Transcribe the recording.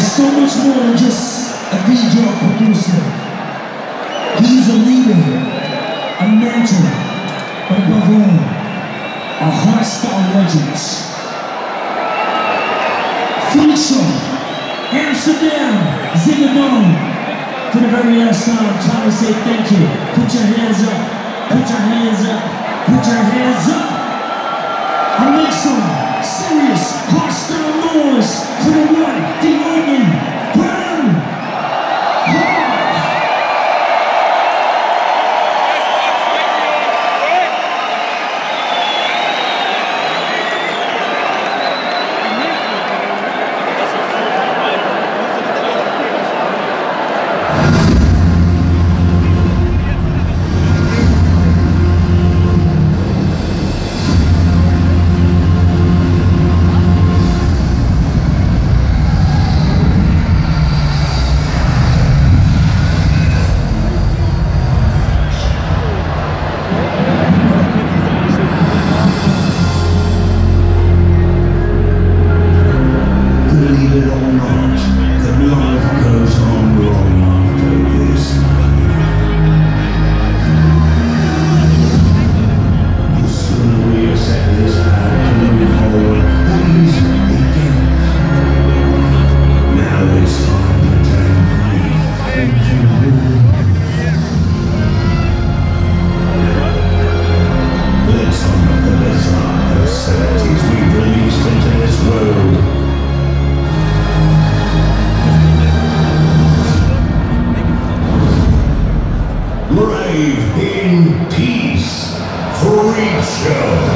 is so much more than just a DJ producer. He's a leader, a mentor, but above all, a hardstyle legend. Felicia, Amsterdam, Ziggo Dome. For the very last time, time to say thank you. Put your hands up, put your hands up, put your hands up. show.